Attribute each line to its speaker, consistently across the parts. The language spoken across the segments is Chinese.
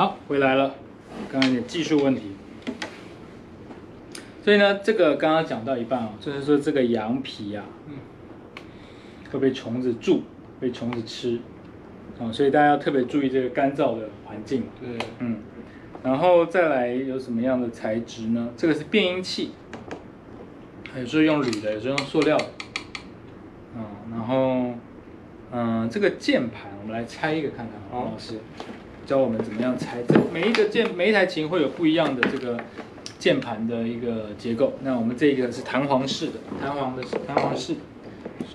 Speaker 1: 好，回来了，刚刚有点技术问题。所以呢，这个刚刚讲到一半哦，就是说这个羊皮啊，
Speaker 2: 嗯
Speaker 1: 会被虫子蛀，被虫子吃，哦，所以大家要特别注意这个干燥的环境。
Speaker 2: 对，
Speaker 1: 嗯，然后再来有什么样的材质呢？这个是变音器，有时候用铝的，有时候用塑料的。嗯，然后，嗯，这个键盘我们来拆一个看看，
Speaker 2: 好
Speaker 1: 王老师教我们怎么样拆。每一个键，每一台琴会有不一样的这个键盘的一个结构。那我们这个是弹簧式的，弹簧的弹簧式。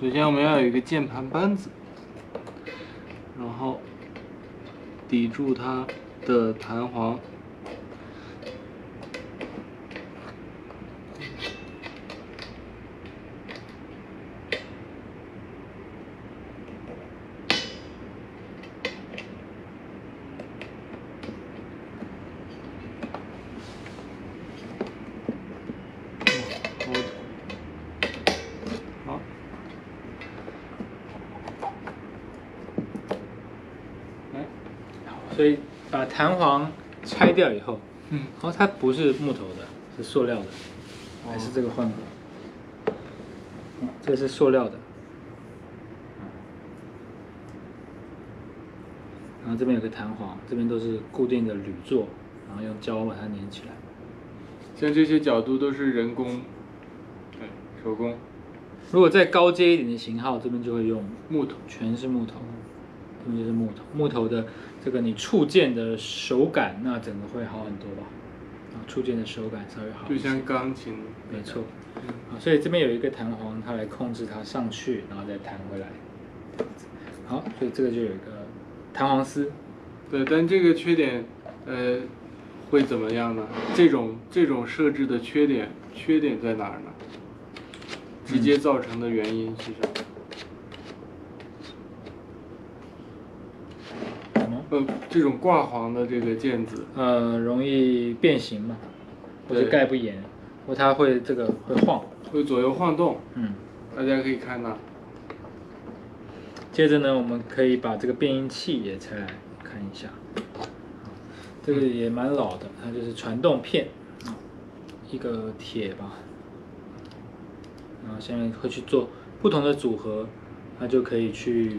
Speaker 2: 首先我们要有一个键盘扳子，然后抵住它的弹簧。好，来，
Speaker 1: 所以把弹簧拆掉以后，
Speaker 2: 嗯，
Speaker 1: 哦，它不是木头的，是塑料的，
Speaker 2: 哦
Speaker 1: 还是这个换过？嗯，这是塑料的。然后这边有个弹簧，这边都是固定的铝座，然后用胶把它粘起来。
Speaker 2: 像这些角度都是人工，对，手工
Speaker 1: 如果再高阶一点的型号，这边就会用
Speaker 2: 木头。
Speaker 1: 全是木头，这边就是木头，木头的这个你触键的手感，那整个会好很多吧？啊，触键的手感稍微好。
Speaker 2: 就像钢琴，
Speaker 1: 没错，
Speaker 2: 嗯
Speaker 1: 啊，所以这边有一个弹簧，它来控制它上去，然后再弹回来。好，所以这个就有一个弹簧丝，
Speaker 2: 对，但这个缺点，呃，会怎么样呢？这种这种设置的缺点，缺点在哪儿呢？直接造成的原因是什么？
Speaker 1: 什么？
Speaker 2: 呃，这种挂簧的这个毽子，
Speaker 1: 呃，容易变形嘛，或者盖不严，或它会这个会晃，
Speaker 2: 会左右晃动。
Speaker 1: 嗯。
Speaker 2: 大家可以看到，
Speaker 1: 接着呢，我们可以把这个变音器也拆来看一下，这个也蛮老的，它就是传动片，一个铁吧，然后下面会去做不同的组合，它就可以去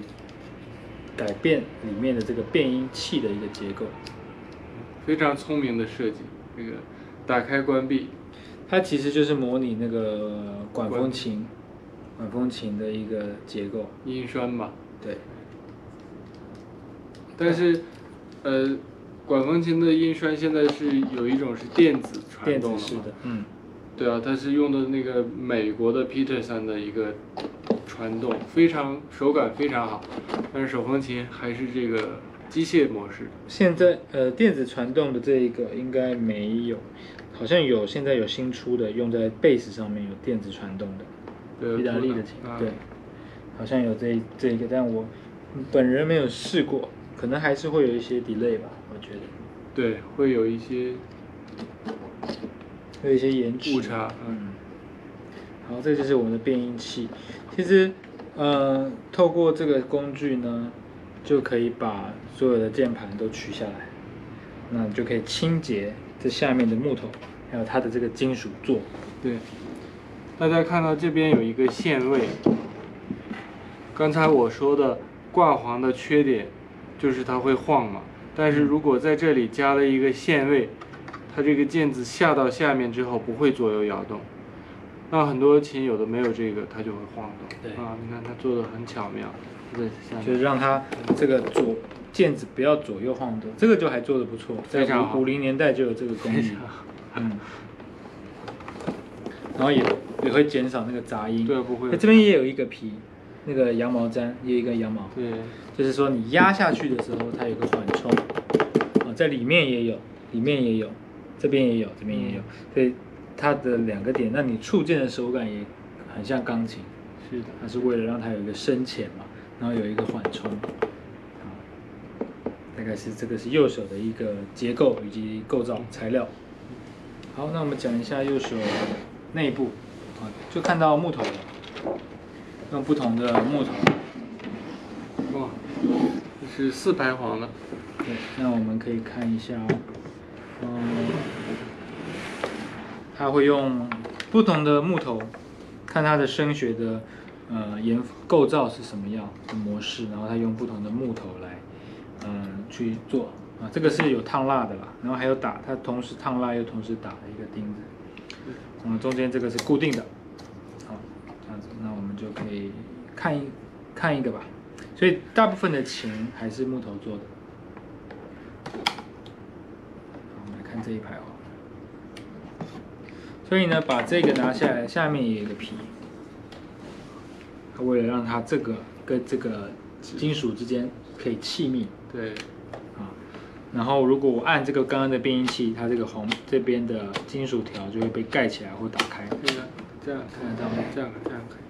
Speaker 1: 改变里面的这个变音器的一个结构。
Speaker 2: 非常聪明的设计。这个打开关闭，
Speaker 1: 它其实就是模拟那个管风琴，管风琴的一个结构。
Speaker 2: 音栓吧。
Speaker 1: 对，
Speaker 2: 但是，呃，管风琴的音栓现在是有一种是电子传
Speaker 1: 电
Speaker 2: 动嘛
Speaker 1: 子式的，嗯，
Speaker 2: 对啊，它是用的那个美国的 Peterson 的一个传动，非常手感非常好，但是手风琴还是这个机械模式。
Speaker 1: 现在呃电子传动的这一个应该没有，好像有现在有新出的用在贝斯上面有电子传动的，
Speaker 2: 对
Speaker 1: 意大利的琴，
Speaker 2: 啊。
Speaker 1: 对，好像有这这一个，但我本人没有试过，可能还是会有一些 delay 吧，我觉得。
Speaker 2: 对，会有一些
Speaker 1: 会有一些延迟。
Speaker 2: 误差。嗯，
Speaker 1: 嗯，好，这就是我们的变音器。其实，呃，透过这个工具呢，就可以把所有的键盘都取下来，那就可以清洁这下面的木头，还有它的这个金属座。
Speaker 2: 对。大家看到这边有一个线位，刚才我说的挂簧的缺点就是它会晃嘛，但是如果在这里加了一个线位，它这个键子下到下面之后不会左右摇动。那很多琴有的没有这个，它就会晃动。
Speaker 1: 对。
Speaker 2: 啊，你看它做的很巧妙，
Speaker 1: 就是
Speaker 2: 面。
Speaker 1: 让它这个左键子不要左右晃动，这个就还做的不错，在
Speaker 2: 非常好。
Speaker 1: 五零年代就有这个工艺，嗯，然后也也会减少那个杂音。
Speaker 2: 对，不会。
Speaker 1: 那。这边也有一个皮，那个羊毛毡也有一个羊毛，
Speaker 2: 对，
Speaker 1: 就是说你压下去的时候，它有个缓冲，啊，在里面也有，里面也有，这边也有，这边也有，所以它的两个点，那你触键的手感也很像钢琴，
Speaker 2: 是的。
Speaker 1: 它是为了让它有一个深浅嘛，然后有一个缓冲，啊，大概是这个是右手的一个结构以及构造材料。好，那我们讲一下右手内部，啊，就看到木头了，用不同的木头。
Speaker 2: 哇，这是四排簧的，
Speaker 1: 对，那我们可以看一下哦，嗯，它会用不同的木头，看它的声学的呃岩构造是什么样的模式，然后它用不同的木头来嗯去做啊，这个是有烫蜡的啦，然后还有打，它同时烫蜡又同时打了一个钉子，嗯，中间这个是固定的，好，这样子，那我们就可以看一看一个吧。所以大部分的琴还是木头做的。我们来看这一排哦。所以呢，把这个拿下来，下面也有一个皮。为了让它这个跟这个金属之间可以气密，
Speaker 2: 对，
Speaker 1: 啊，然后如果我按这个刚刚的变音器，它这个红这边的金属条就会被盖起来或打开。
Speaker 2: 这个这样
Speaker 1: 看得到吗？
Speaker 2: 这样这样可以。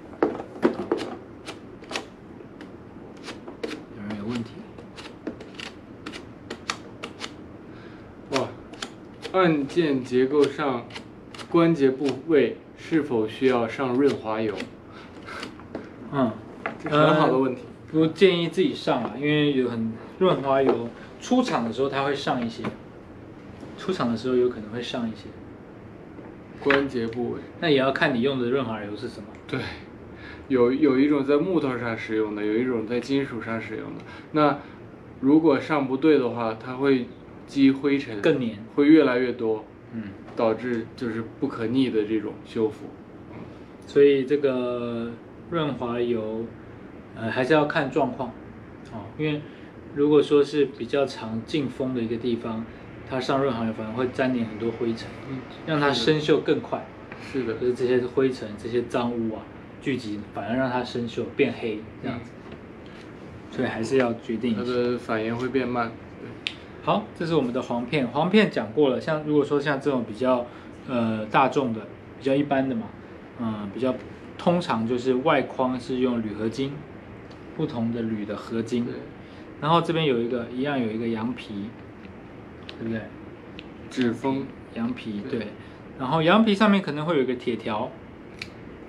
Speaker 1: 有人有问题？
Speaker 2: 哇，按键结构上关节部位是否需要上润滑油？
Speaker 1: 嗯，
Speaker 2: 这很好的问题。
Speaker 1: 不建议自己上啊，因为有很润滑油，出厂的时候它会上一些，出厂的时候有可能会上一些，
Speaker 2: 关节部位，
Speaker 1: 那也要看你用的润滑油是什么。
Speaker 2: 对，有有一种在木头上使用的，有一种在金属上使用的。那如果上不对的话，它会积灰尘，
Speaker 1: 更黏。
Speaker 2: 会越来越多，
Speaker 1: 嗯，
Speaker 2: 导致就是不可逆的这种修复。
Speaker 1: 所以这个润滑油，呃，还是要看状况，哦，因为如果说是比较常进风的一个地方，它上润滑油反而会沾黏很多灰尘，
Speaker 2: 嗯，
Speaker 1: 让它生锈更快。
Speaker 2: 是的，
Speaker 1: 就是这些灰尘、这些脏污啊聚集，反而让它生锈变黑这样子。所以还是要决定
Speaker 2: 它。的反应会变慢。对，
Speaker 1: 好，这是我们的黄片。黄片讲过了，像如果说像这种比较呃大众的、比较一般的嘛，嗯，比较通常就是外框是用铝合金，不同的铝的合金，
Speaker 2: 对，
Speaker 1: 然后这边有一个一样有一个羊皮，对不对？
Speaker 2: 纸风，
Speaker 1: 羊皮
Speaker 2: 对
Speaker 1: 对，然后羊皮上面可能会有一个铁条，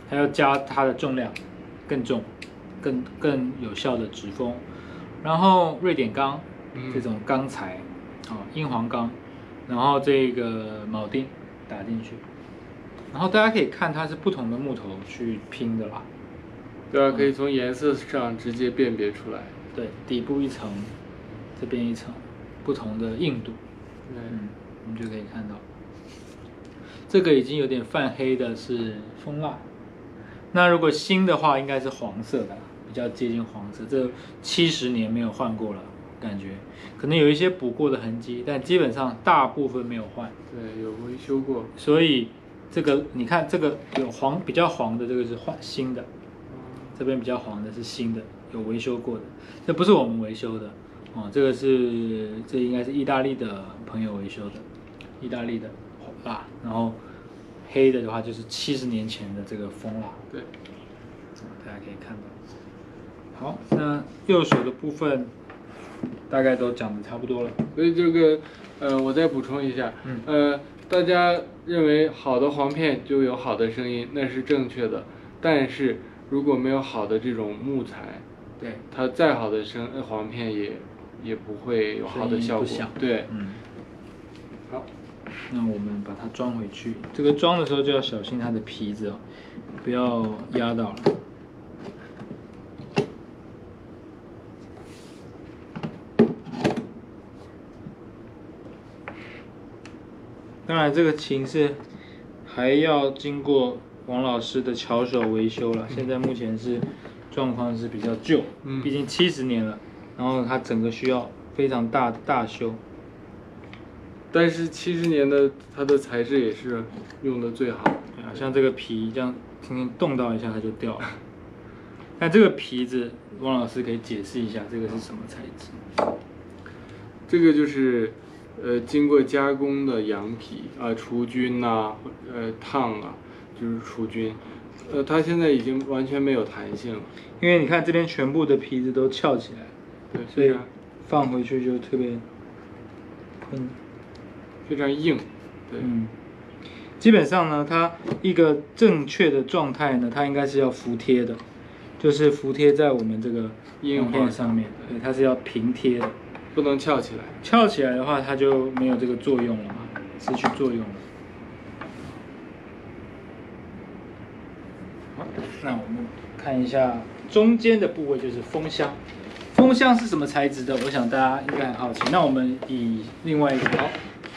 Speaker 1: 还要加它的重量更重，更更有效的纸风。然后瑞典钢
Speaker 2: 嗯
Speaker 1: 这种钢材，哦，硬黄钢，然后这个铆钉打进去，然后大家可以看它是不同的木头去拼的啦。
Speaker 2: 对啊，可以从颜色上直接辨别出来。
Speaker 1: 对，底部一层，这边一层，不同的硬度。
Speaker 2: 对，
Speaker 1: 嗯，我们就可以看到，这个已经有点泛黑的是蜂蜡，那如果新的话应该是黄色的，比较接近黄色。这七十年没有换过了，感觉可能有一些补过的痕迹，但基本上大部分没有换。
Speaker 2: 对，有维修过。
Speaker 1: 所以这个你看这个有黄比较黄的这个是换新的，这边比较黄的是新的，有维修过的，这不是我们维修的。哦，这个是这应该是意大利的朋友维修的，意大利的蜡，然后黑的的话就是七十年前的这个蜂蜡，
Speaker 2: 对，
Speaker 1: 大家可以看到。好，那右手的部分大概都讲的差不多了。
Speaker 2: 所以这个，呃，我再补充一下，
Speaker 1: 嗯
Speaker 2: 呃，大家认为好的簧片就有好的声音，那是正确的。但是如果没有好的这种木材，
Speaker 1: 对，
Speaker 2: 它再好的声呃簧片也也不会有好的效果。对，
Speaker 1: 嗯。
Speaker 2: 好，
Speaker 1: 那我们把它装回去。这个装的时候就要小心它的皮子哦，不要压到了。当然，这个琴是还要经过王老师的巧手维修了。现在目前是状况是比较旧，
Speaker 2: 嗯
Speaker 1: 毕竟七十年了，然后它整个需要非常大大修。
Speaker 2: 但是七十年的它的材质也是用的最好。
Speaker 1: 啊，像这个皮这样轻轻动到一下它就掉了。那这个皮子，王老师可以解释一下这个是什么材质？
Speaker 2: 这个就是，呃，经过加工的羊皮啊，除菌呐、呃，烫啊，就是除菌。呃，它现在已经完全没有弹性了。
Speaker 1: 因为你看这边全部的皮子都翘起来，
Speaker 2: 对，
Speaker 1: 所以放回去就特别困。
Speaker 2: 非常硬。对，
Speaker 1: 嗯，基本上呢，它一个正确的状态呢，它应该是要服贴的，就是服贴在我们这个
Speaker 2: 硬
Speaker 1: 簧片上面，对，它是要平贴的。
Speaker 2: 不能翘起来。
Speaker 1: 翘起来的话，它就没有这个作用了嘛，失去作用了。好，那我们看一下中间的部位，就是风箱。风箱是什么材质的？我想大家应该很好奇。那我们以另外一个，好，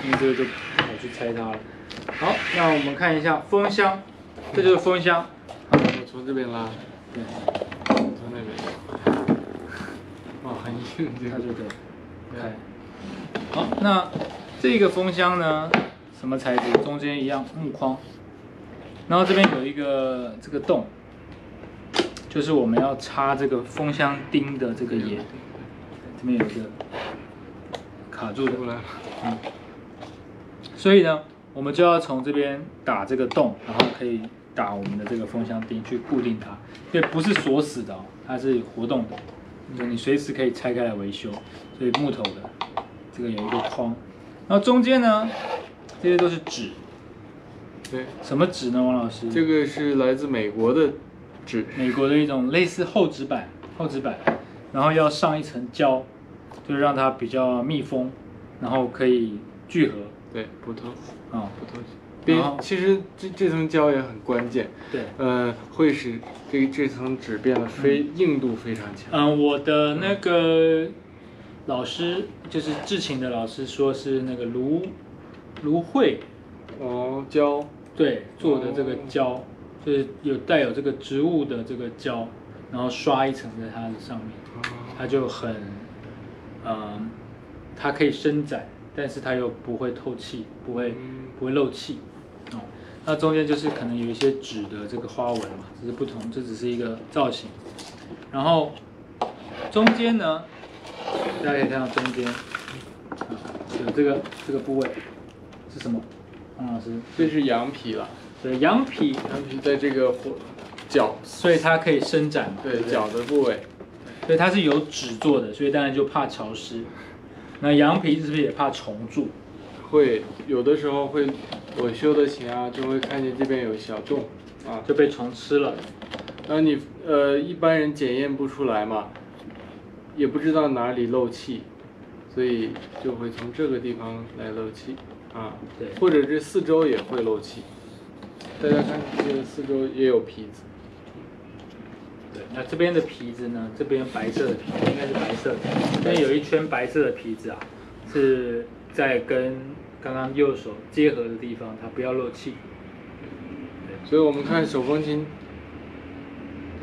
Speaker 1: 因为这个就不好去猜它了。好，那我们看一下风箱，这就是风箱。
Speaker 2: 好，我从这边拉，
Speaker 1: 对，
Speaker 2: 从那边。哇，很硬，这个
Speaker 1: 好，那这个风箱呢，什么材质？中间一样木框，然后这边有一个这个洞，就是我们要插这个风箱钉的这个眼，这边有一个卡住的。嗯，所以呢，我们就要从这边打这个洞，然后可以打我们的这个风箱钉去固定它，对，不是锁死的哦，它是活动的，就你随时可以拆开来维修，所以木头的，这个有一个框，然后中间呢，这些都是纸，
Speaker 2: 对，
Speaker 1: 什么纸呢，王老师？
Speaker 2: 这个是来自美国的纸，
Speaker 1: 美国的一种类似厚纸板，厚纸板，然后要上一层胶，就是让它比较密封，然后可以聚合。
Speaker 2: 对，不透，
Speaker 1: 啊、
Speaker 2: 不透气。其实这这层胶也很关键，
Speaker 1: 对。
Speaker 2: 呃，会使这这层纸变得非硬度非常强。
Speaker 1: 嗯，我的那个老师就是制琴的老师，说是那个芦芦荟
Speaker 2: 哦，胶，
Speaker 1: 对做的这个胶，就是有带有这个植物的这个胶，然后刷一层在它的上面，它就很，嗯，它可以伸展，但是它又不会透气，不会
Speaker 2: 嗯。
Speaker 1: 不会漏气，哦，那中间就是可能有一些纸的这个花纹嘛，只是不同，这只是一个造型，然后中间呢，大家可以看到中间，啊，有这个这个部位是什么？黄老师，
Speaker 2: 这是羊皮了，
Speaker 1: 对，羊皮，
Speaker 2: 羊皮在这个火脚，
Speaker 1: 所以它可以伸展
Speaker 2: 对脚的部位，
Speaker 1: 所以它是由纸做的，所以当然就怕潮湿。那羊皮是不是也怕虫蛀？
Speaker 2: 会有的时候会，我修的琴啊，就会看见这边有小洞啊，
Speaker 1: 就被虫吃了。
Speaker 2: 然后你呃一般人检验不出来嘛，也不知道哪里漏气，所以就会从这个地方来漏气啊，
Speaker 1: 对
Speaker 2: 或者这四周也会漏气。大家看这个四周也有皮子，
Speaker 1: 对，那这边的皮子呢？这边白色的皮应该是白色的，这边有一圈白色的皮子啊，是在跟刚刚右手结合的地方，它不要漏气。
Speaker 2: 所以我们看手风琴，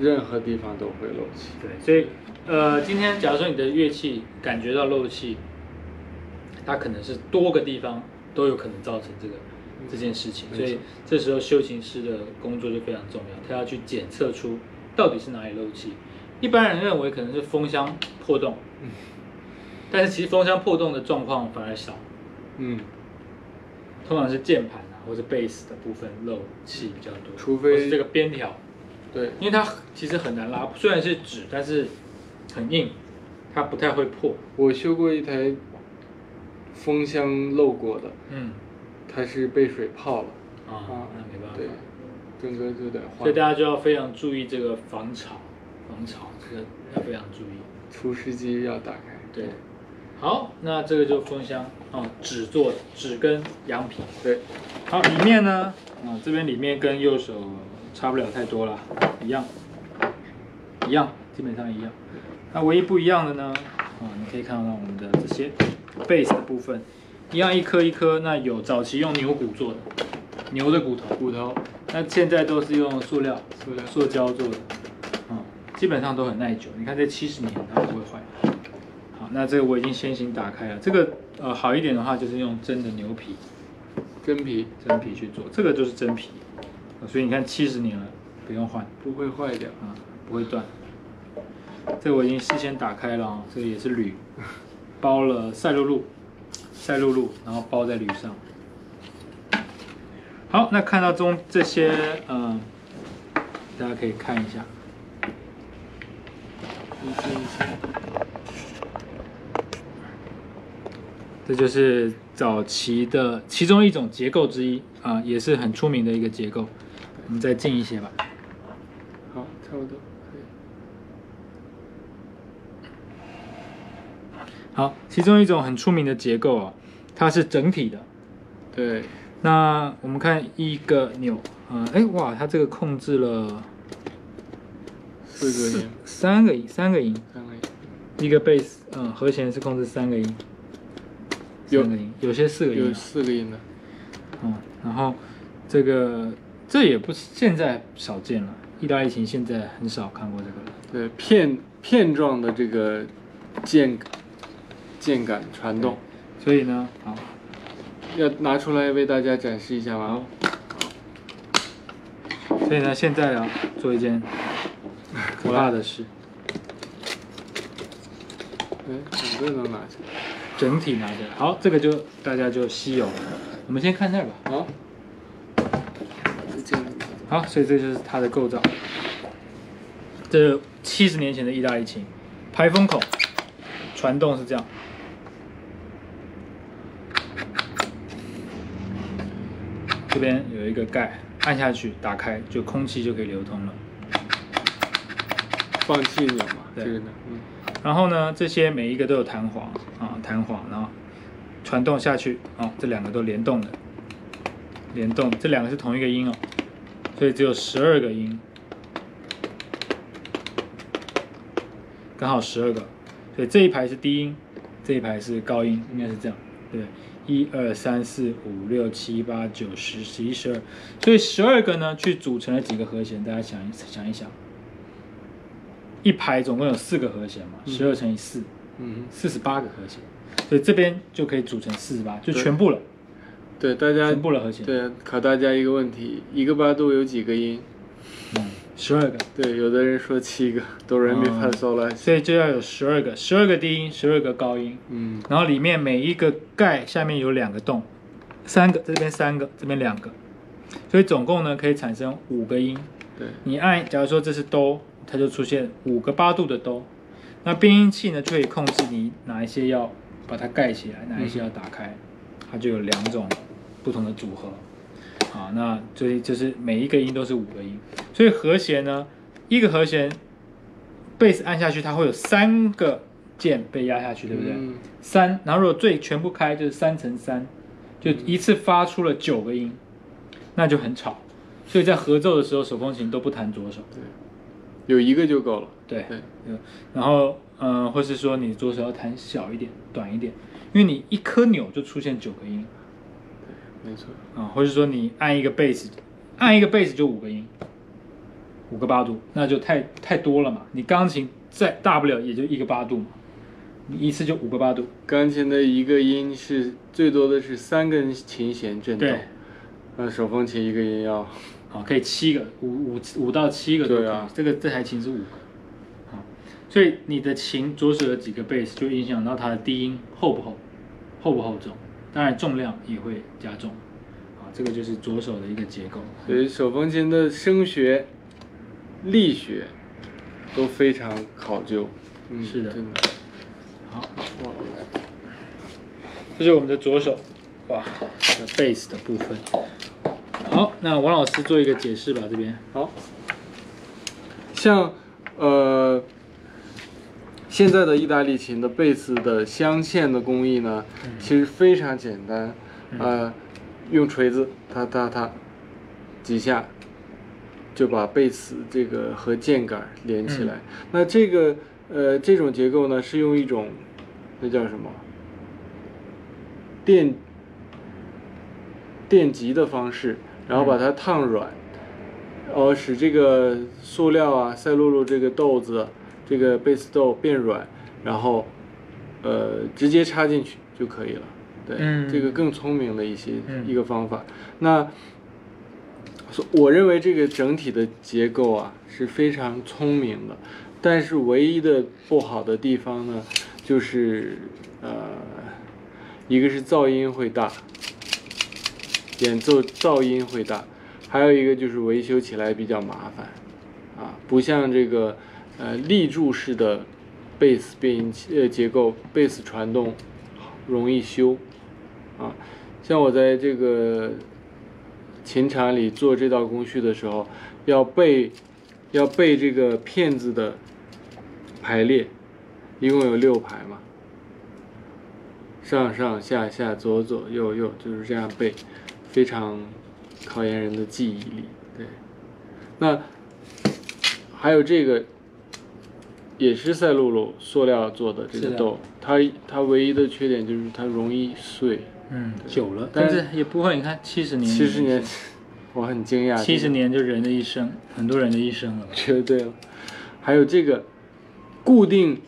Speaker 2: 任何地方都会漏气。
Speaker 1: 对，所以呃，今天假如说你的乐器感觉到漏气，它可能是多个地方都有可能造成这个这件事情，所以这时候修琴师的工作就非常重要，他要去检测出到底是哪里漏气。一般人认为可能是风箱破洞，
Speaker 2: 嗯
Speaker 1: 但是其实风箱破洞的状况反而少，
Speaker 2: 嗯，
Speaker 1: 通常是键盘啊或者贝斯的部分漏气比较多，
Speaker 2: 除非
Speaker 1: 是这个边条，
Speaker 2: 对，
Speaker 1: 因为它其实很难拉，虽然是纸，但是很硬，它不太会破。
Speaker 2: 我修过一台风箱漏过的，
Speaker 1: 嗯，
Speaker 2: 它是被水泡了，
Speaker 1: 啊，那没办法。
Speaker 2: 对，整个就得换。
Speaker 1: 所以大家就要非常注意这个防潮，防潮这个要非常注意。
Speaker 2: 除湿机要打开。
Speaker 1: 对，好，那这个就风箱啊，纸做的，纸跟羊皮。
Speaker 2: 对，
Speaker 1: 好，里面呢，啊，这边里面跟右手差不了太多了，一样，一样，基本上一样。那唯一不一样的呢，啊，你可以看到我们的这些 base 的部分，一样一颗一颗。那有早期用牛骨做的，牛的骨头，
Speaker 2: 骨头、
Speaker 1: 那现在都是用塑料、
Speaker 2: 塑料
Speaker 1: 塑胶做的，嗯，基本上都很耐久。你看这七十年它不会坏。好，那这个我已经先行打开了。这个呃好一点的话，就是用真的牛皮
Speaker 2: 真皮
Speaker 1: 真皮去做，这个就是真皮，呃所以你看七十年了，不用换
Speaker 2: 不会坏掉。
Speaker 1: 啊，不会断。这个我已经事先打开了啊，这个也是铝，包了赛璐璐，赛璐璐，然后包在铝上。好，那看到中这些，嗯、大家可以看一下。这就是早期的其中一种结构之一啊，也是很出名的一个结构。我们再近一些吧。
Speaker 2: 好，差不多。
Speaker 1: 好，其中一种很出名的结构啊，它是整体的。
Speaker 2: 对，
Speaker 1: 那我们看一个钮，嗯、哎哇，它这个控制了
Speaker 2: 四个音，
Speaker 1: 三个音，三个音，
Speaker 2: 三个音，
Speaker 1: 一个贝斯，嗯，和弦是控制三个音，
Speaker 2: 有
Speaker 1: 三个音，有些四个音
Speaker 2: 有
Speaker 1: 啊，
Speaker 2: 四个音的。
Speaker 1: 嗯，然后这个这也不是现在少见了，意大利琴现在很少看过这个了。
Speaker 2: 对，片片状的这个键键感传动，
Speaker 1: 所以呢，好，
Speaker 2: 要拿出来为大家展示一下吗？
Speaker 1: 所以呢，现在要做一件可怕的事，
Speaker 2: 哎，两个都拿起来。
Speaker 1: 整体拿下来。好，这个就大家就稀有了。我们先看那儿吧。
Speaker 2: 好，
Speaker 1: 好，所以这就是它的构造。这七十年前的意大利琴，排风口传动是这样，这边有一个盖，按下去打开，就空气就可以流通了。
Speaker 2: 放气钮嘛，
Speaker 1: 对
Speaker 2: 这个呢，嗯，
Speaker 1: 然后呢，这些每一个都有弹簧啊，弹簧，然后传动下去，哦，这两个都联动的，联动，这两个是同一个音哦，所以只有十二个音，刚好十二个，所以这一排是低音，这一排是高音，应该是这样，对，一二三四五六七八九十十一十二，所以十二个呢，去组成了几个和弦，大家想一想一想。一排总共有四个和弦嘛，十二乘以四，
Speaker 2: 嗯，
Speaker 1: 四十八个和弦，所以这边就可以组成四十八，就全部了，
Speaker 2: 对，大家
Speaker 1: 全部了和弦，
Speaker 2: 对考大家一个问题：一个八度有几个音？
Speaker 1: 嗯，十二个，
Speaker 2: 对，有的人说七个，哆来咪发嗦啦。
Speaker 1: 所以就要有十二个，十二个低音，十二个高音，
Speaker 2: 嗯，
Speaker 1: 然后里面每一个盖下面有两个洞，三个，这边三个，这边两个，所以总共呢可以产生五个音。
Speaker 2: 对，
Speaker 1: 你按，假如说这是哆，它就出现五个八度的哆。那变音器呢就可以控制你哪一些要把它盖起来，哪一些要打开，它就有两种不同的组合。好，那所以就是每一个音都是五个音，所以和弦呢，一个和弦贝斯按下去，它会有三个键被压下去，对不对？
Speaker 2: 嗯
Speaker 1: 三，然后如果最全部开就是三乘三，就一次发出了九个音，那就很吵。所以在合奏的时候，手风琴都不弹左手。
Speaker 2: 有一个就够了。
Speaker 1: 对，
Speaker 2: 对，
Speaker 1: 嗯然后嗯、呃或是说你左手要弹小一点、短一点，因为你一颗钮就出现九个音
Speaker 2: 没错。
Speaker 1: 啊，或是说你按一个贝斯，按一个贝斯就五个音，五个八度，那就太太多了嘛。你钢琴再大不了也就一个八度嘛，你一次就五个八度。
Speaker 2: 钢琴的一个音是最多的是三根琴弦振动
Speaker 1: 对，
Speaker 2: 那手风琴一个音要
Speaker 1: 啊，可以七个，五五五到七个都可以。
Speaker 2: 对啊
Speaker 1: 这个这台琴是五个，啊，所以你的琴左手有几个贝斯，就影响到它的低音厚不厚，厚不厚重，当然重量也会加重，啊，这个就是左手的一个结构。
Speaker 2: 所以手风琴的声学、力学都非常考究。嗯，
Speaker 1: 是的
Speaker 2: 真的。
Speaker 1: 好，这是我们的左手，哇，的贝斯的部分。好，那王老师做一个解释吧，这边。
Speaker 2: 好，像呃，现在的意大利琴的贝斯的镶嵌的工艺呢，其实非常简单，呃，用锤子哒哒哒几下，就把贝斯这个和键杆连起来。那这个呃这种结构呢，是用一种那叫什么？电电极的方式，然后把它烫软。然后使这个塑料啊、赛璐璐这个豆子，这个贝斯豆变软，然后呃直接插进去就可以了。对，
Speaker 1: 嗯
Speaker 2: 这个更聪明的一些、
Speaker 1: 嗯
Speaker 2: 一个方法。那所我认为这个整体的结构啊是非常聪明的，但是唯一的不好的地方呢，就是呃一个是噪音会大，演奏噪音会大，还有一个就是维修起来比较麻烦，啊，不像这个呃立柱式的贝斯变音器呃结构，贝斯传动容易修，啊，像我在这个琴厂里做这道工序的时候，要背要背这个片子的排列，一共有六排嘛，上上下下左左右右就是这样背，非常考验人的记忆力。对，那还有这个也是赛璐璐塑料做的这个豆，它它唯一的缺点就是它容易碎。
Speaker 1: 嗯，久了，
Speaker 2: 但
Speaker 1: 但是也不会。你看七十年，
Speaker 2: 七十年，我很惊讶。
Speaker 1: 七十年就人的一生，很多人的一生了吧？
Speaker 2: 绝对了。还有这个固定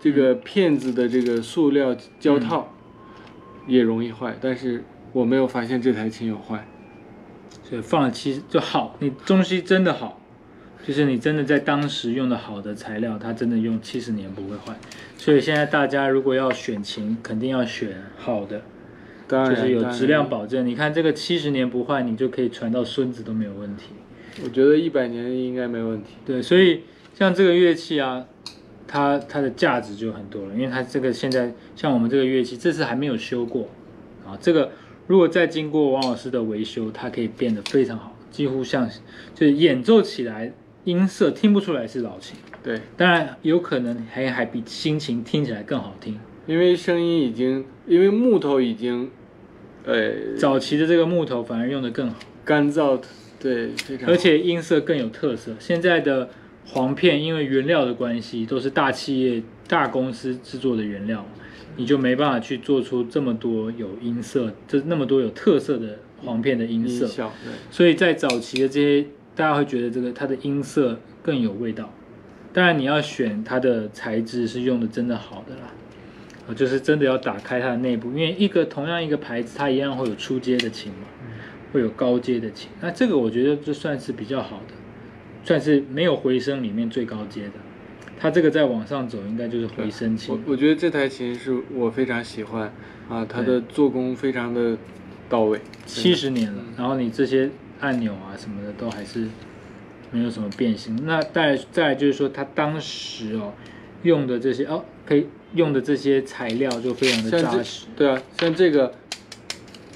Speaker 2: 这个片子的这个塑料胶套也容易坏，但是我没有发现这台琴有坏。
Speaker 1: 所以放了七就好，你东西真的好，就是你真的在当时用的好的材料，它真的用七十年不会坏。所以现在大家如果要选琴，肯定要选好的，
Speaker 2: 当然，
Speaker 1: 就是有质量保证。你看这个七十年不坏，你就可以传到孙子都没有问题。
Speaker 2: 我觉得一百年应该没问题。
Speaker 1: 对，所以像这个乐器啊，它它的价值就很多了，因为它这个现在像我们这个乐器，这次还没有修过啊，这个如果再经过王老师的维修，它可以变得非常好，几乎像就是演奏起来音色听不出来是老琴，
Speaker 2: 对，
Speaker 1: 当然有可能还还比新琴听起来更好听。
Speaker 2: 因为声音已经，因为木头已经，呃，
Speaker 1: 早期的这个木头反而用的更好。
Speaker 2: 干燥，对，非常。
Speaker 1: 而且音色更有特色。现在的黄片因为原料的关系，都是大企业、大公司制作的原料，你就没办法去做出这么多有音色、这那么多有特色的黄片的音色。
Speaker 2: 音效，
Speaker 1: 所以在早期的这些，大家会觉得这个它的音色更有味道。当然，你要选它的材质是用的真的好的啦，啊就是真的要打开它的内部，因为一个同样一个牌子，它一样会有初阶的琴嘛，会有高阶的琴。那这个我觉得就算是比较好的，算是没有回声里面最高阶的。它这个再往上走，应该就是回声
Speaker 2: 我
Speaker 1: 琴。
Speaker 2: 我觉得这台琴是我非常喜欢啊，它的做工非常的到位。
Speaker 1: 七十年了，然后你这些按钮啊什么的都还是没有什么变形。那再再来就是说，它当时哦用的这些哦，可以用的这些材料就非常的扎实。
Speaker 2: 对啊，像这个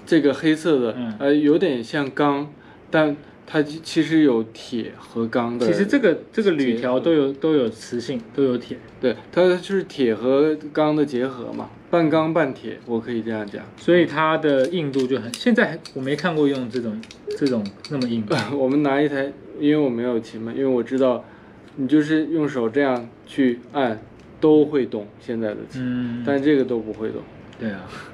Speaker 2: 这个黑色的，
Speaker 1: 嗯
Speaker 2: 呃，有点像钢，但它其其实有铁和钢的。
Speaker 1: 其实这个这个铝条都有都有磁性，都有铁，
Speaker 2: 对它就是铁和钢的结合嘛，半钢半铁，我可以这样讲。
Speaker 1: 所以它的硬度就很。现在还我没看过用这种这种那么硬的。
Speaker 2: 我们拿一台，因为我没有琴嘛，因为我知道，你就是用手这样去按，都会动现在的琴，
Speaker 1: 嗯，
Speaker 2: 但这个都不会动。
Speaker 1: 对啊，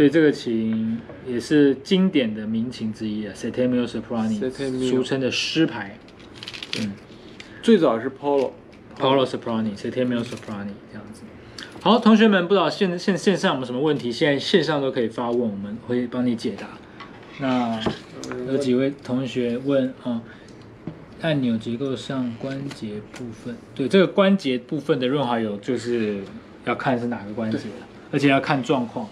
Speaker 1: 所以这个琴也是经典的民琴之一啊 s e t e m i o
Speaker 2: Soprani，Settemio
Speaker 1: 俗称的诗牌。嗯
Speaker 2: 最早是
Speaker 1: Polo，，Paolo Soprani、s e t e m i o Soprani 这样子。好，同学们，不知道线线线上有没有什么问题？现在线上都可以发问，我们会帮你解答。那有几位同学问啊、按钮结构上关节部分，对这个关节部分的润滑油，就是要看是哪个关节，而且要看状况，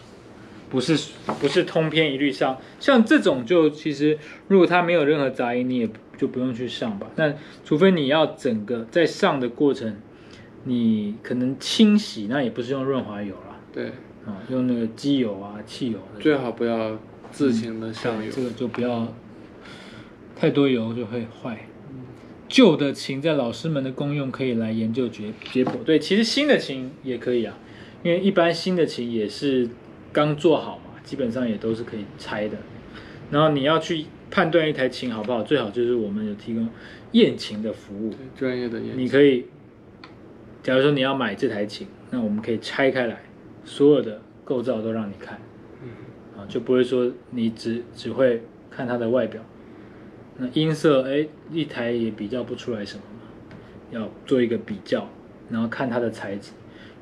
Speaker 1: 不是不是通篇一律上。像这种就其实如果它没有任何杂音，你也就不用去上吧。那除非你要整个在上的过程，你可能清洗，那也不是用润滑油啦，
Speaker 2: 对，
Speaker 1: 啊，用那个机油啊、汽油。
Speaker 2: 最好不要自行的上油。
Speaker 1: 这个就不要太多油就会坏。旧的琴在老师们的功用可以来研究解解剖，对，其实新的琴也可以啊，因为一般新的琴也是刚做好嘛，基本上也都是可以拆的。然后你要去判断一台琴好不好，最好就是我们有提供验琴的服务，
Speaker 2: 对专业的验
Speaker 1: 你可以，假如说你要买这台琴，那我们可以拆开来，所有的构造都让你看，嗯。啊，就不会说你只只会看它的外表，那音色，哎，一台也比较不出来什么嘛，要做一个比较，然后看它的材质。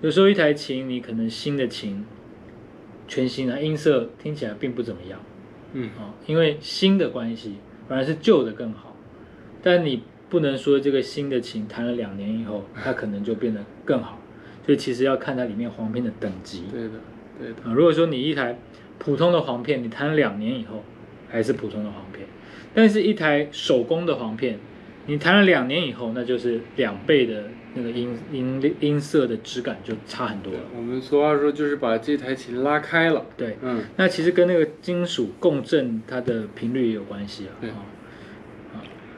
Speaker 1: 有时候一台琴，你可能新的琴，全新的音色听起来并不怎么样，
Speaker 2: 嗯，
Speaker 1: 啊，因为新的关系，反而是旧的更好。但你不能说这个新的琴弹了两年以后，它可能就变得更好。所以其实要看它里面黄片的等级。
Speaker 2: 对的，对的。
Speaker 1: 啊，如果说你一台普通的黄片，你弹了两年以后还是普通的黄片，但是一台手工的黄片，你弹了两年以后，那就是两倍的那个音音音色的质感就差很多了。
Speaker 2: 我们俗话说就是把这台琴拉开了。
Speaker 1: 对，
Speaker 2: 嗯，
Speaker 1: 那其实跟那个金属共振它的频率也有关系啊。
Speaker 2: 对
Speaker 1: 啊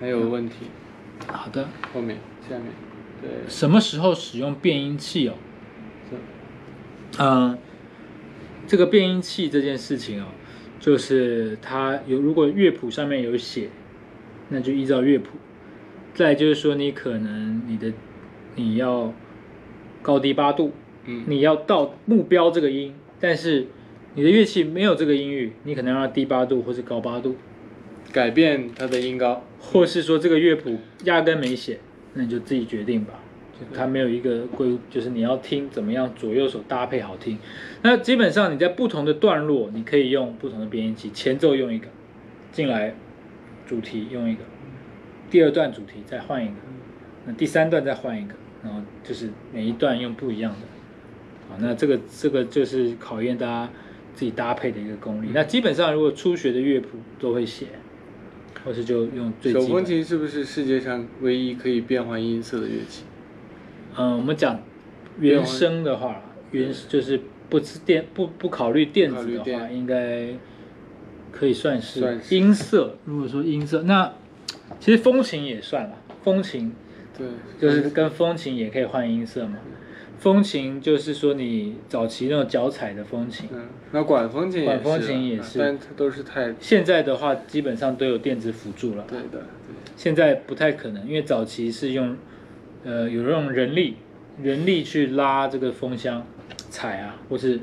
Speaker 2: 还有问题，
Speaker 1: 好的，
Speaker 2: 后面下面，对，
Speaker 1: 什么时候使用变音器哦？
Speaker 2: 是
Speaker 1: 嗯，这个变音器这件事情哦，就是它有如果乐谱上面有写，那就依照乐谱。再就是说，你可能你的你要高低八度，
Speaker 2: 嗯
Speaker 1: 你要到目标这个音，但是你的乐器没有这个音域，你可能要低八度或是高八度，
Speaker 2: 改变它的音高。
Speaker 1: 或是说这个乐谱压根没写，那你就自己决定吧。就它没有一个规，就是你要听怎么样左右手搭配好听。那基本上你在不同的段落，你可以用不同的编音器，前奏用一个，进来主题用一个，第二段主题再换一个，那第三段再换一个，然后就是每一段用不一样的。啊，那这个这个就是考验大家自己搭配的一个功力。那基本上如果初学的乐谱都会写，或是就用最
Speaker 2: 手风。琴是不是世界上唯一可以变换音色的乐器？
Speaker 1: 嗯，我们讲原声的话，原就是不吃电不不考虑电子的话，应该可以算是
Speaker 2: 算是
Speaker 1: 音色。如果说音色，那其实风琴也算了，风琴
Speaker 2: 对，
Speaker 1: 就是跟风琴也可以换音色嘛。风琴就是说你早期那种脚踩的风琴，
Speaker 2: 嗯，那管风琴也是啊，
Speaker 1: 管风琴也是。
Speaker 2: 但它都是太
Speaker 1: 现在的话基本上都有电子辅助了。
Speaker 2: 对的，
Speaker 1: 现在不太可能，因为早期是用，呃，有用人力人力去拉这个风箱踩啊，或是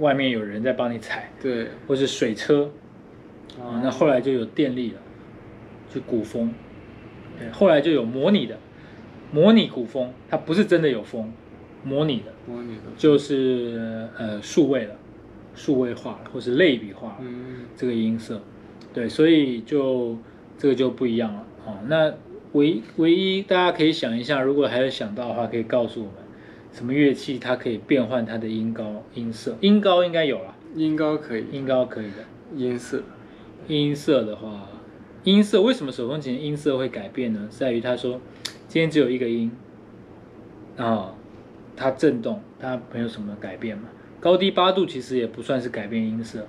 Speaker 1: 外面有人在帮你踩，
Speaker 2: 对对，
Speaker 1: 或是水车啊，
Speaker 2: 哦。
Speaker 1: 那后来就有电力了，就鼓风，对，后来就有模拟的，模拟古风，它不是真的有风，模拟的，
Speaker 2: 模拟的，
Speaker 1: 就是呃数位了，数位化了，或是类比化了。
Speaker 2: 嗯，
Speaker 1: 这个音色，对，所以就这个就不一样了哦。那唯唯一大家可以想一下，如果还有想到的话，可以告诉我们什么乐器它可以变换它的音高、音色。音高应该有了，
Speaker 2: 音高可以，
Speaker 1: 音高可以的。
Speaker 2: 音色，
Speaker 1: 音色的话，音色为什么手风琴的音色会改变呢？在于他说今天只有一个音。啊、它震动，它没有什么改变嘛。高低八度其实也不算是改变音色，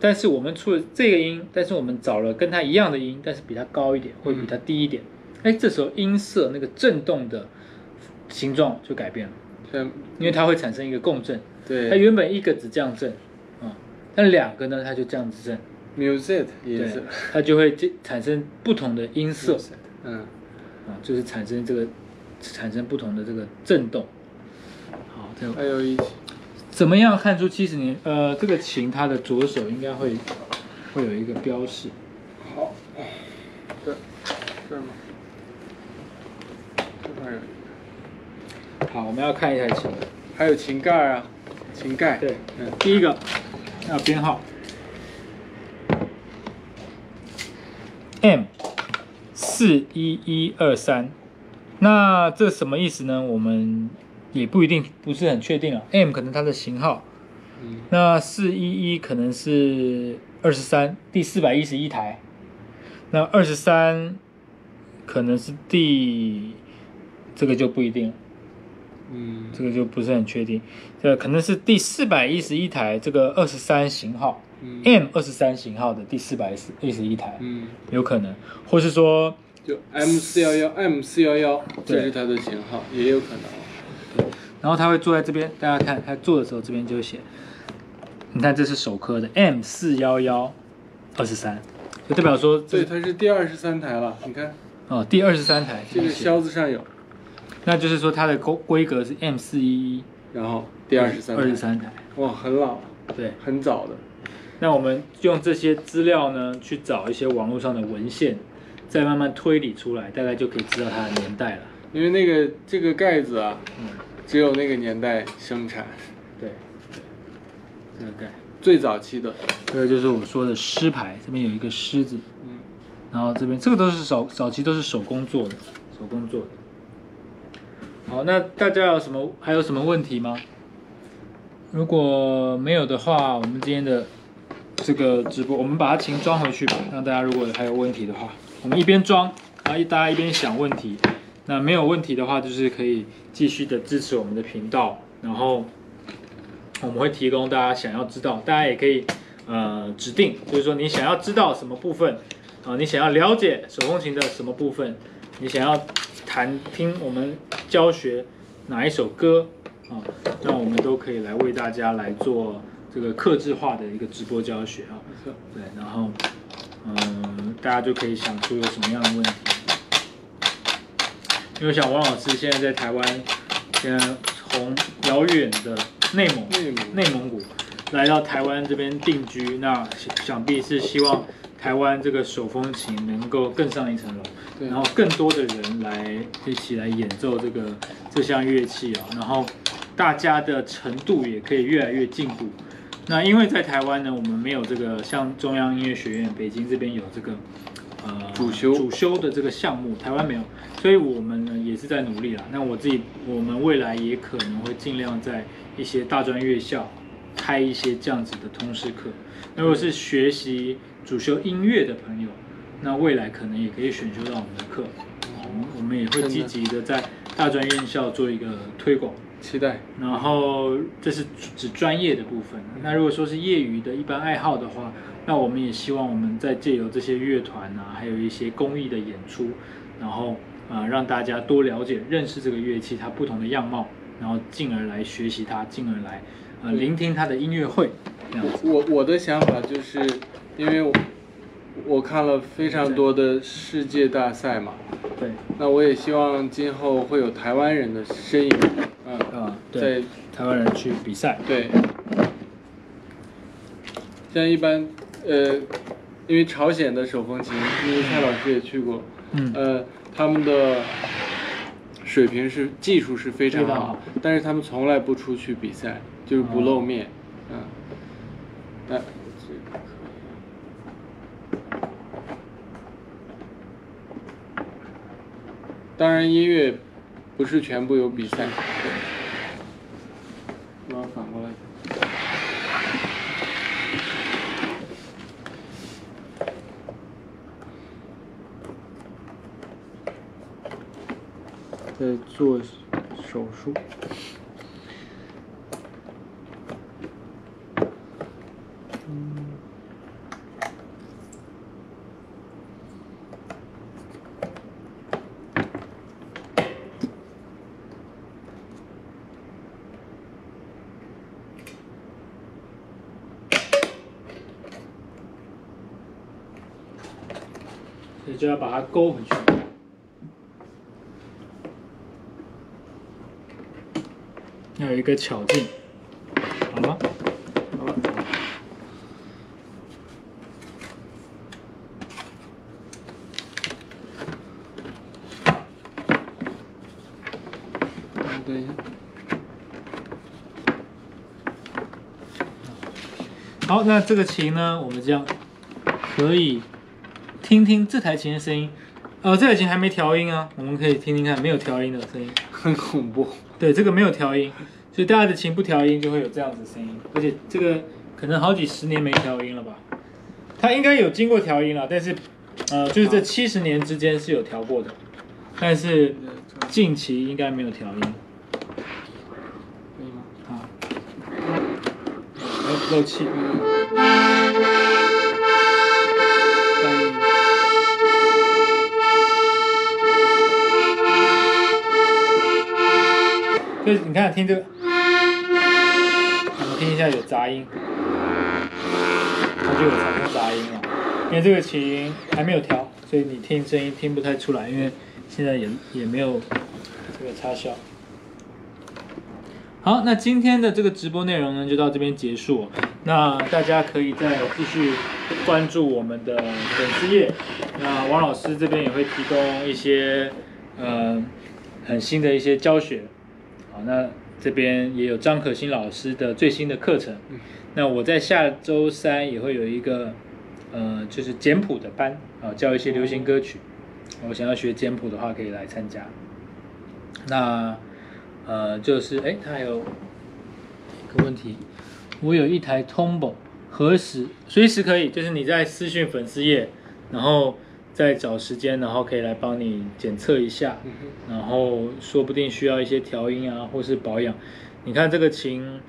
Speaker 1: 但是我们出了这个音，但是我们找了跟它一样的音，但是比它高一点，或者比它低一点，哎、这时候音色那个震动的形状就改变了，
Speaker 2: 像
Speaker 1: 因为它会产生一个共振。
Speaker 2: 对。
Speaker 1: 它原本一个只这样震啊、但两个呢，它就这样子震。
Speaker 2: music 也是，，
Speaker 1: 它就会这产生不同的音色。
Speaker 2: 嗯，
Speaker 1: 啊，就是产生这个产生不同的这个震动。好，这个
Speaker 2: 还有一
Speaker 1: 怎么样看出七十年？呃，这个琴它的左手应该会会有一个标示。
Speaker 2: 好，这这儿吗？这块儿有一个，
Speaker 1: 好，我们要看一下琴。
Speaker 2: 还有琴盖儿啊，琴盖，
Speaker 1: 对，
Speaker 2: 嗯，
Speaker 1: 第一个要编号 M 四一一二三。那这什么意思呢？我们也不一定不是很确定啊。M 可能它的型号，
Speaker 2: 嗯，
Speaker 1: 那四一一可能是二十三，第四百一十一台。那二十三可能是第，这个就不一定了。
Speaker 2: 嗯，
Speaker 1: 这个就不是很确定，这可能是第四百一十一台这个二十三型号、
Speaker 2: 嗯
Speaker 1: M 二十三型号的第四百一十一台，
Speaker 2: 嗯，
Speaker 1: 有可能，或是说
Speaker 2: 就 M 四幺幺 M 四幺幺，这
Speaker 1: 对
Speaker 2: 是它的型号，也有可能。哦。
Speaker 1: 然后他会坐在这边，大家看他坐的时候这边就会写，你看这是首科的 M 四幺幺二十三，就代表说
Speaker 2: 对，
Speaker 1: 这
Speaker 2: 它是第二十三台了，你看。
Speaker 1: 哦第二十三台
Speaker 2: 这个销子上有，
Speaker 1: 那就是说它的规规格是 M 四一一
Speaker 2: 然后第二十三，
Speaker 1: 二十，三台，
Speaker 2: 哇，很老，
Speaker 1: 对。
Speaker 2: 很早的，
Speaker 1: 那我们用这些资料呢，去找一些网络上的文献，再慢慢推理出来，大概就可以知道它的年代了。
Speaker 2: 因为那个这个盖子啊，
Speaker 1: 嗯，
Speaker 2: 只有那个年代生产，
Speaker 1: 对，这个盖，
Speaker 2: 最早期的，
Speaker 1: 这个就是我说的狮牌，这边有一个狮子，
Speaker 2: 嗯，
Speaker 1: 然后这边这个都是早早期都是手工做的，手工做的。好，那大家有什么还有什么问题吗？如果没有的话，我们今天的这个直播，我们把它琴装回去吧，让大家如果还有问题的话，我们一边装，然后大家一边想问题。那没有问题的话，就是可以继续的支持我们的频道，然后我们会提供大家想要知道，大家也可以呃指定，就是说你想要知道什么部分啊、你想要了解手风琴的什么部分，你想要弹听我们教学哪一首歌啊、那我们都可以来为大家来做这个克制化的一个直播教学啊。对，然后嗯，大家就可以想出有什么样的问题。因为像王老师现在在台湾，现在从遥远的内蒙、
Speaker 2: 内蒙
Speaker 1: 古来到台湾这边定居，那想想必是希望台湾这个手风琴能够更上一层楼，
Speaker 2: 对
Speaker 1: 然后更多的人来一起来演奏这个这项乐器啊，然后大家的程度也可以越来越进步。那因为在台湾呢，我们没有这个像中央音乐学院北京这边有这个呃
Speaker 2: 主修
Speaker 1: 主修的这个项目，台湾没有，所以我们呢也是在努力啦。那我自己，我们未来也可能会尽量在一些大专院校开一些这样子的通识课。那如果是学习主修音乐的朋友，那未来可能也可以选修到我们的课。我们我们也会积极的在大专院校做一个推广。
Speaker 2: 期待。
Speaker 1: 然后这是指专业的部分。那如果说是业余的一般爱好的话，那我们也希望我们在借由这些乐团啊，还有一些公益的演出，然后呃让大家多了解、认识这个乐器它不同的样貌，然后进而来学习它，进而来呃聆听它的音乐会这样子。
Speaker 2: 我我的想法就是，因为我我看了非常多的世界大赛嘛，
Speaker 1: 对，
Speaker 2: 那我也希望今后会有台湾人的身影，嗯，
Speaker 1: 啊、
Speaker 2: 在
Speaker 1: 对，台湾人去比赛，
Speaker 2: 对，像一般呃，因为朝鲜的手风琴，因为蔡老师也去过，
Speaker 1: 嗯，
Speaker 2: 呃，他们的水平是技术是非常好但是他们从来不出去比赛，就是不露面，嗯。当然，音乐不是全部有比赛。我要反过来。在做手术。
Speaker 1: 所以就要把它勾回去。要有一个巧劲，好吗？
Speaker 2: 好了。
Speaker 1: 好，那这个琴呢，我们这样可以听听这台琴的声音。呃，这台琴还没调音啊，我们可以听听看没有调音的声音。
Speaker 2: 很恐怖。
Speaker 1: 对，这个没有调音，所以大家的琴不调音就会有这样子的声音，而且这个可能好几十年没调音了吧？它应该有经过调音了，但是呃，就是这七十年之间是有调过的，但是近期应该没有调音
Speaker 2: 可以吗？
Speaker 1: 啊。漏漏气，就是你看听这个，我们听一下有杂音，它就有产生杂音了。因为这个琴还没有调，所以你听声音听不太出来，因为现在也也没有这个插销。好，那今天的这个直播内容呢，就到这边结束。那大家可以再继续关注我们的粉丝页。那王老师这边也会提供一些呃很新的一些教学。好，那这边也有张可欣老师的最新的课程。那我在下周三也会有一个呃就是简谱的班啊，教一些流行歌曲。我想要学简谱的话，可以来参加。那呃，就是哎，他还有一个问题，我有一台 Tombo，何时随时可以，就是你在私讯粉丝页，然后再找时间，然后可以来帮你检测一下，然后说不定需要一些调音啊，或是保养。你看这个琴，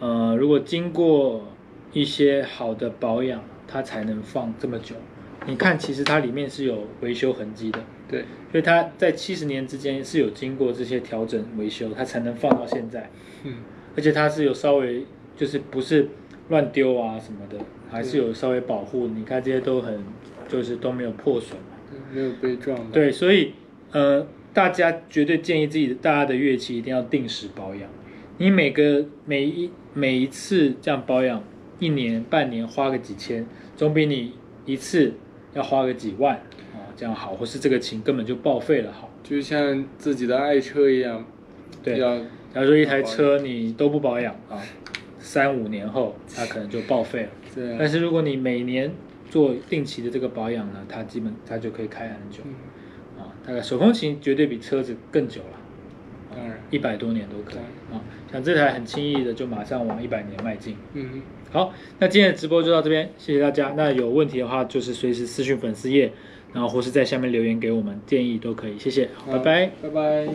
Speaker 1: 呃，如果经过一些好的保养，它才能放这么久。你看，其实它里面是有维修痕迹的。
Speaker 2: 对，
Speaker 1: 所以它在七十年之间是有经过这些调整维修，它才能放到现在。
Speaker 2: 嗯，
Speaker 1: 而且它是有稍微就是不是乱丢啊什么的，还是有稍微保护。你看这些都很就是都没有破损嘛。
Speaker 2: 没有被撞到。
Speaker 1: 对，所以呃，大家绝对建议自己大家的乐器一定要定时保养。你每个每一每一次这样保养，一年半年花个几千，总比你一次要花个几万啊这样好，或是这个琴根本就报废了好。
Speaker 2: 就像自己的爱车一样，
Speaker 1: 对，
Speaker 2: 要
Speaker 1: 假如说一台车你都不保养啊，三五年后它可能就报废了。
Speaker 2: 对啊
Speaker 1: 但是如果你每年做定期的这个保养呢，它基本它就可以开很久
Speaker 2: 嗯
Speaker 1: 啊。大概手风琴绝对比车子更久了，
Speaker 2: 当然，
Speaker 1: 一百多年都可以啊。像这台很轻易的就马上往一百年迈进。
Speaker 2: 嗯，
Speaker 1: 好，那今天的直播就到这边，谢谢大家。那有问题的话，就是随时私讯粉丝页，然后或是在下面留言给我们建议都可以，谢谢，拜拜。
Speaker 2: 拜拜。